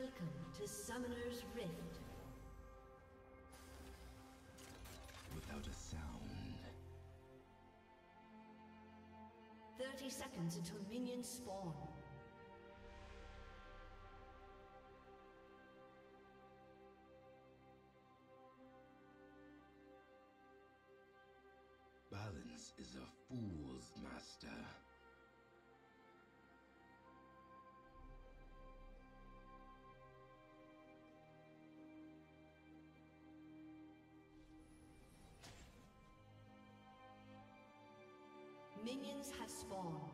Welcome to Summoner's Rift. Without a sound. 30 seconds until minions spawn. Balance is a fool's master. Minions have spawned.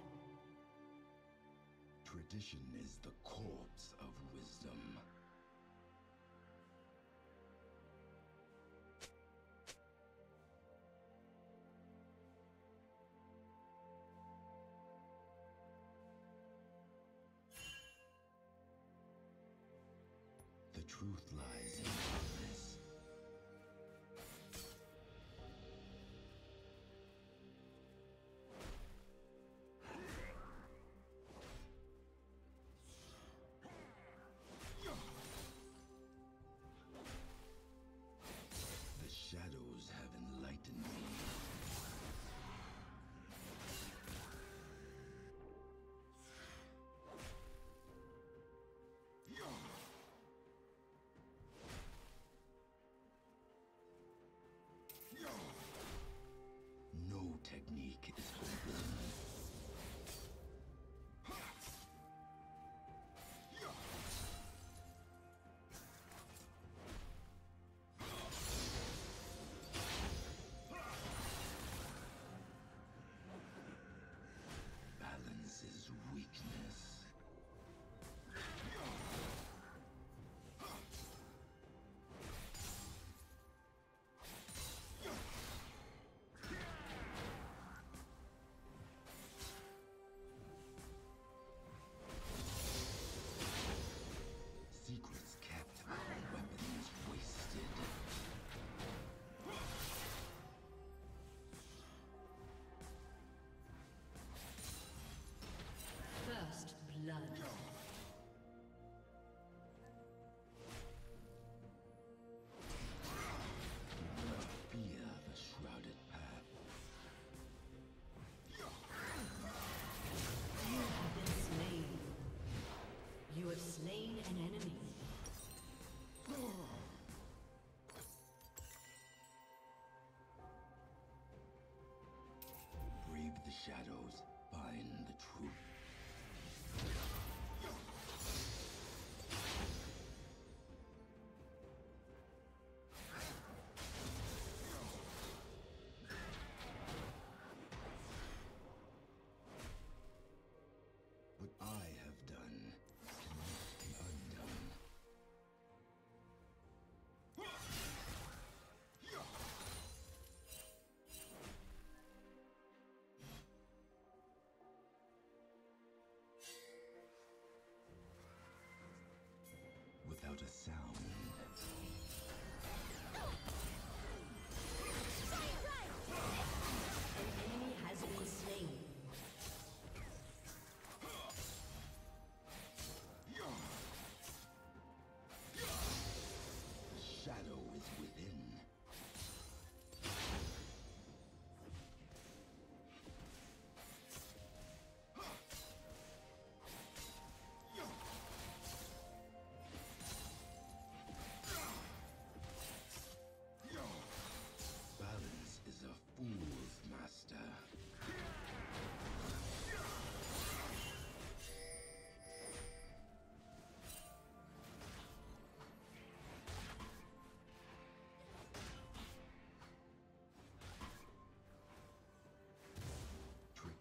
Tradition is the corpse of wisdom. The truth lies technique. is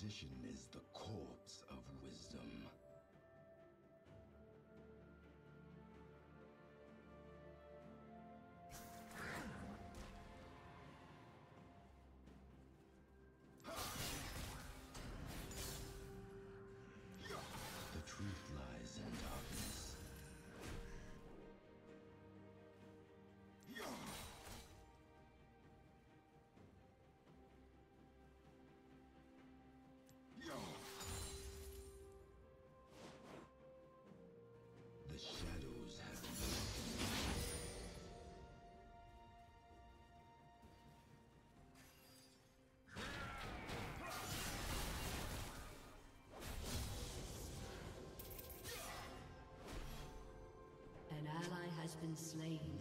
Is the corpse of wisdom. slain.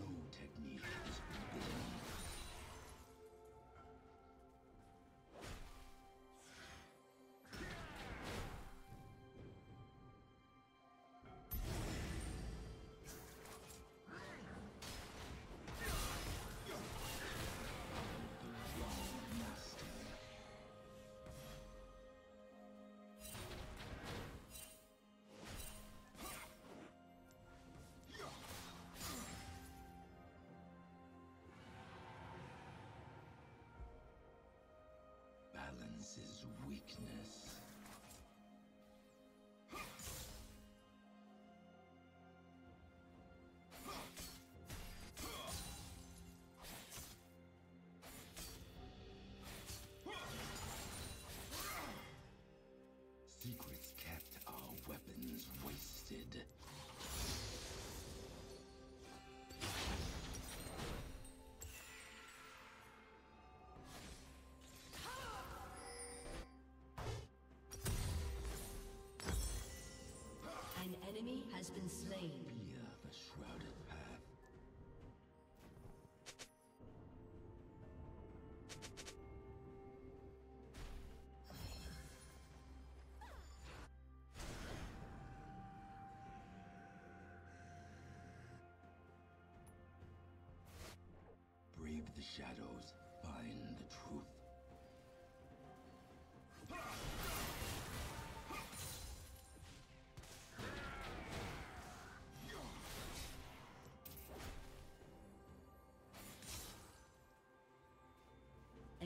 Enemy has been slain. Fear the shrouded path. Brave the shadows,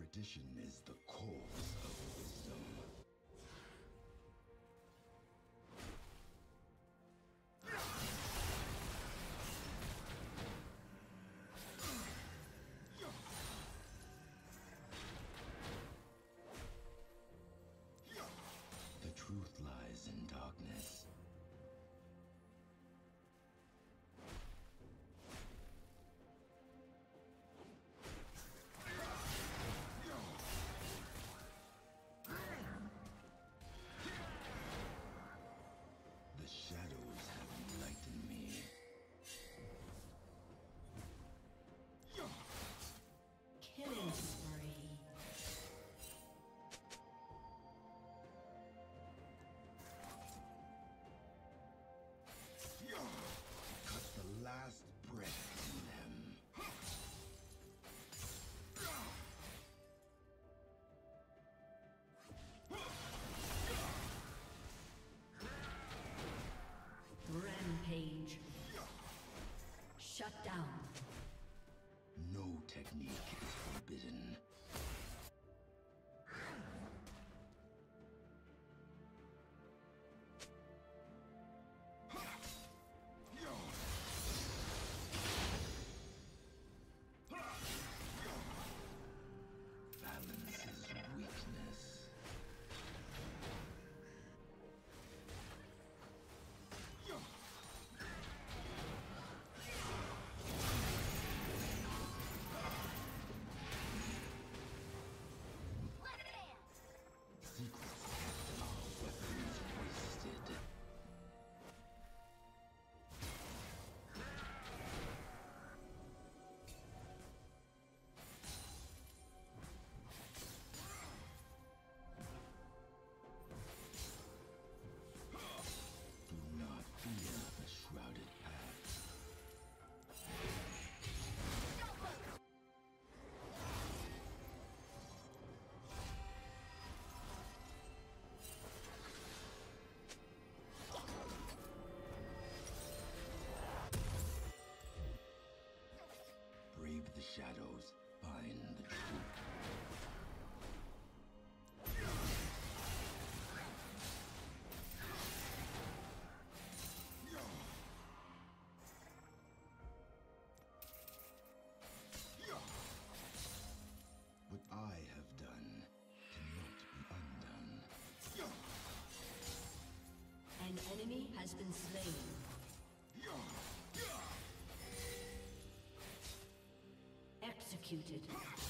Tradition is the cause shadows find the truth. What I have done cannot be undone. An enemy has been slain. Executed.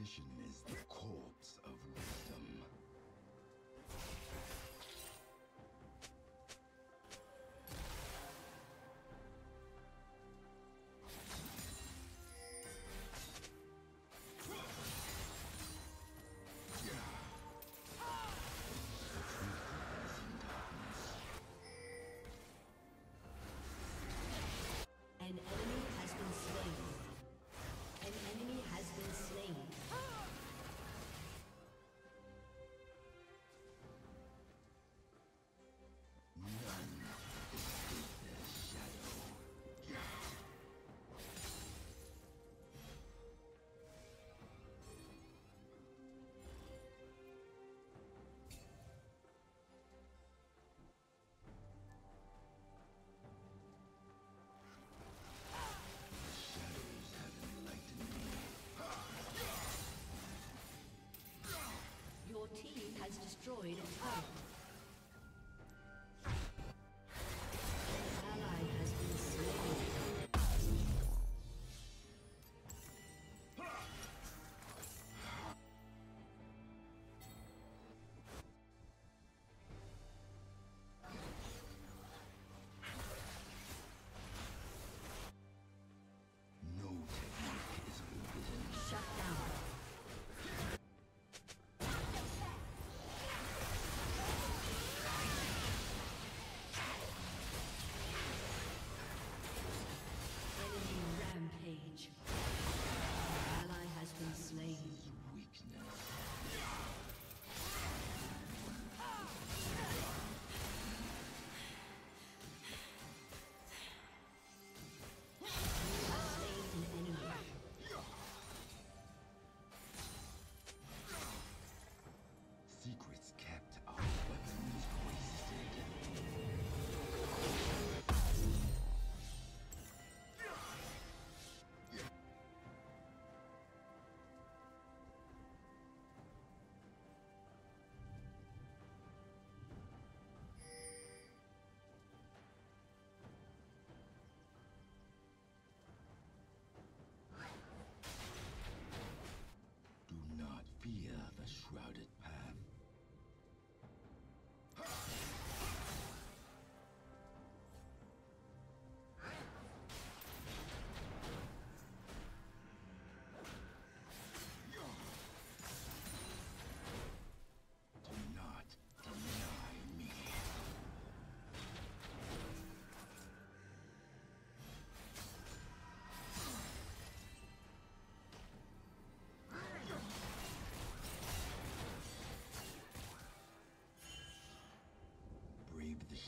tradition is the corpse of destroyed a.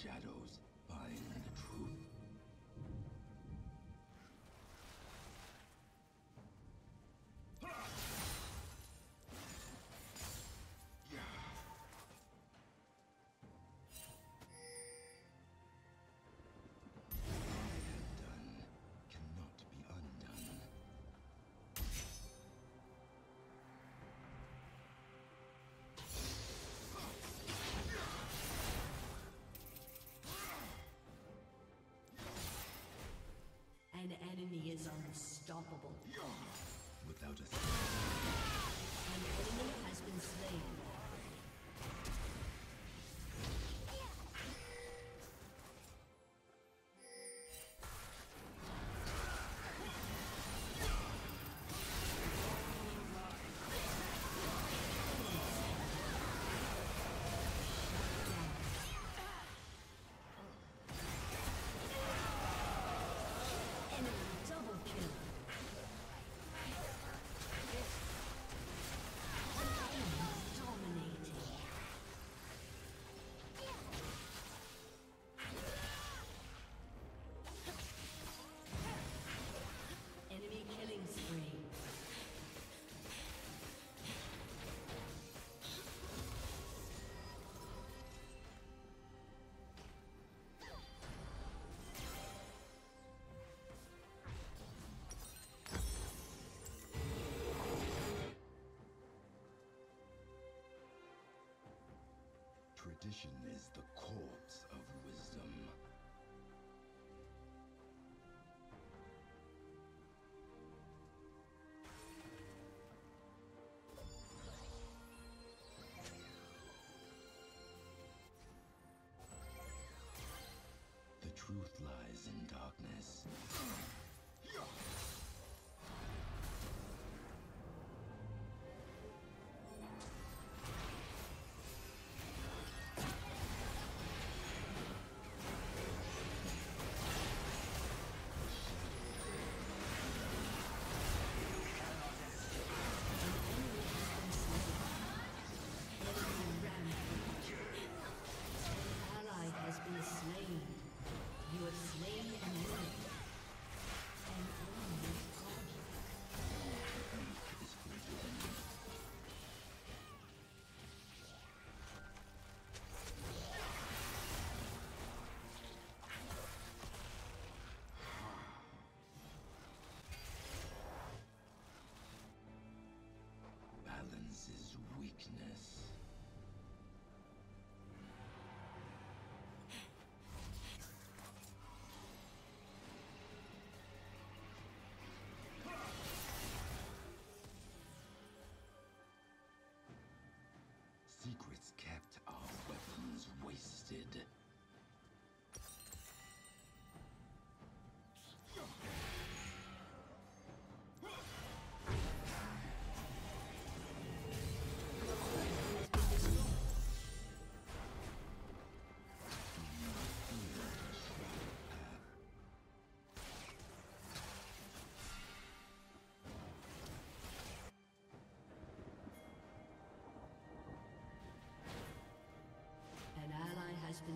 shadows. enemy is unstoppable. Without a threat. An enemy has been slain. tradition is the corpse of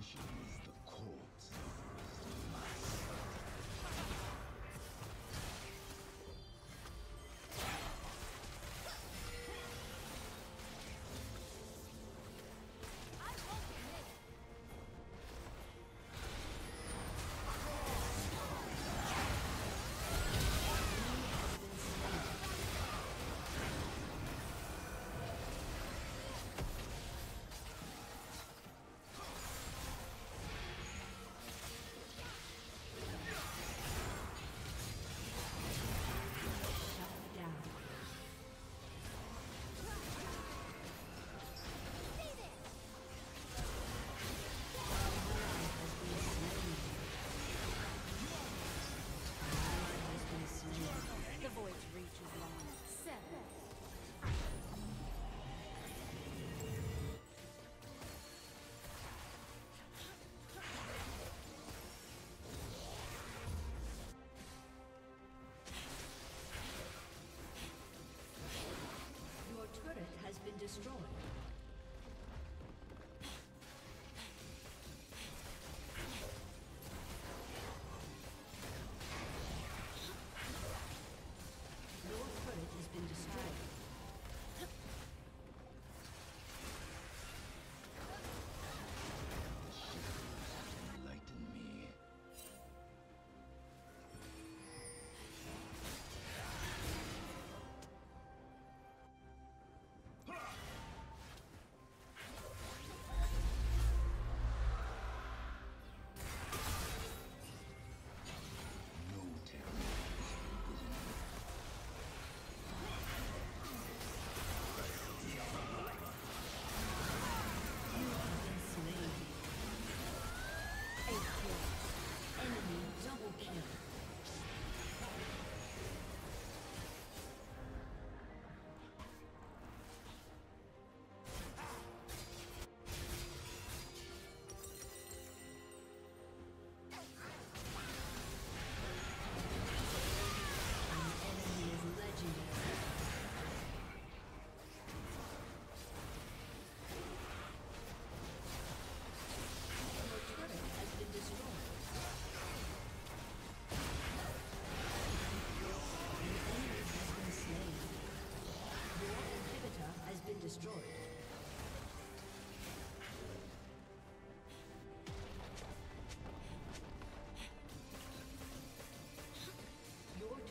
issue. Destroyed.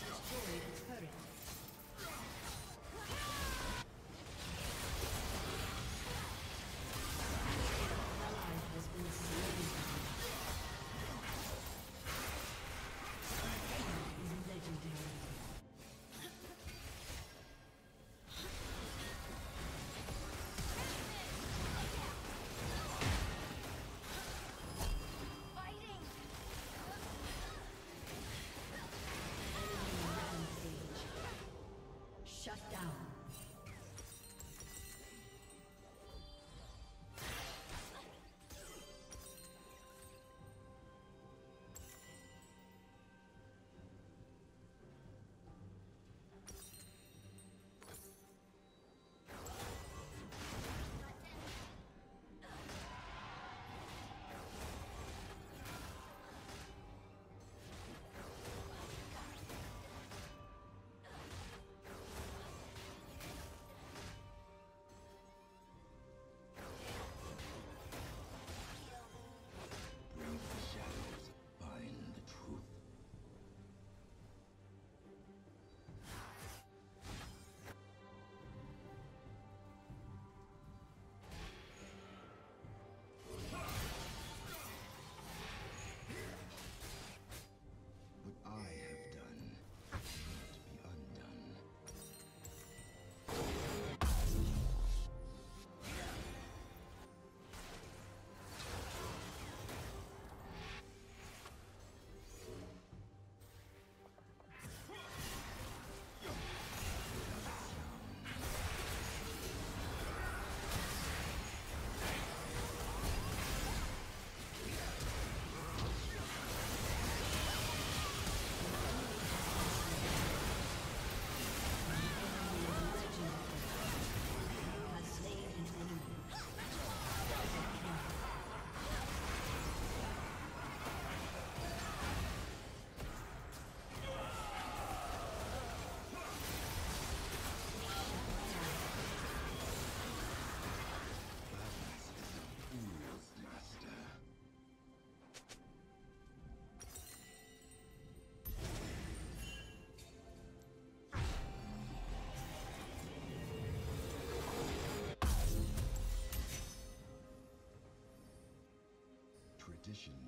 destroyed Shut down. Tradition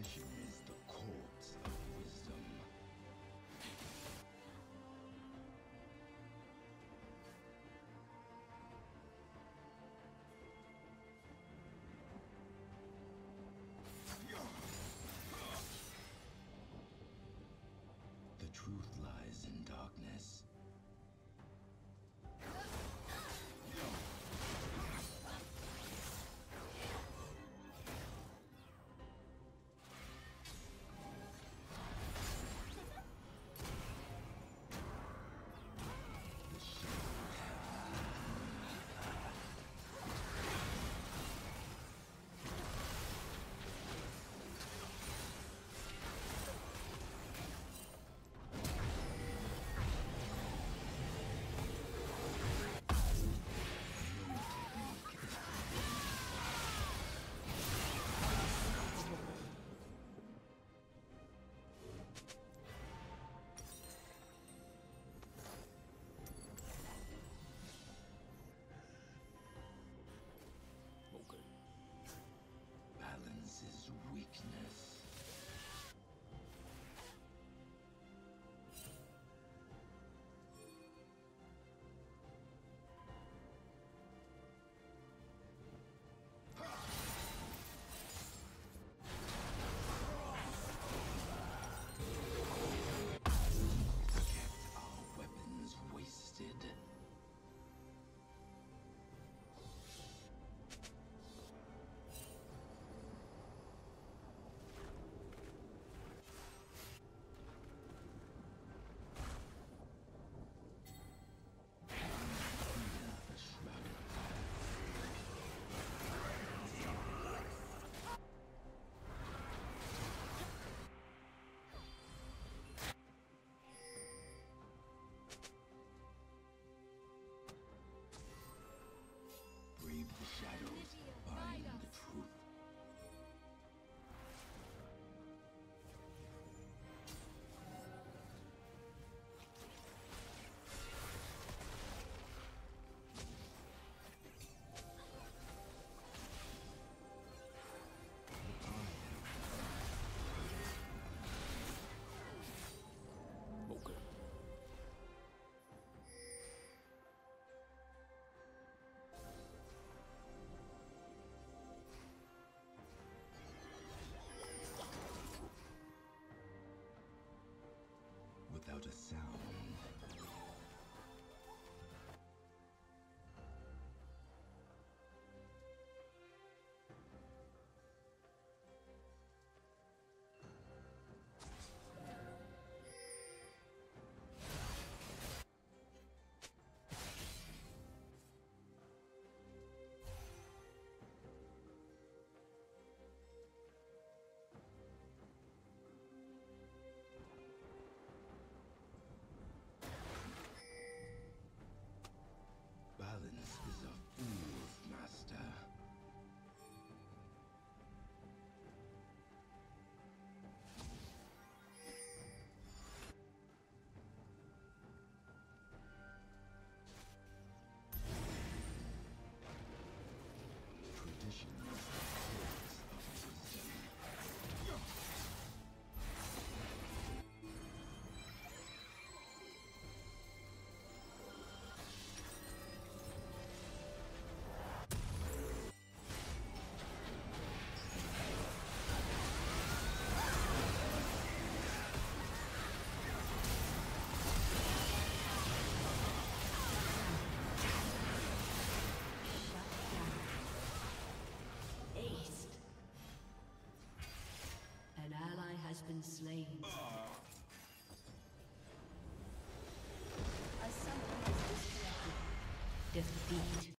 issue. been slain. Uh. A summoner has disconnected. Defeat.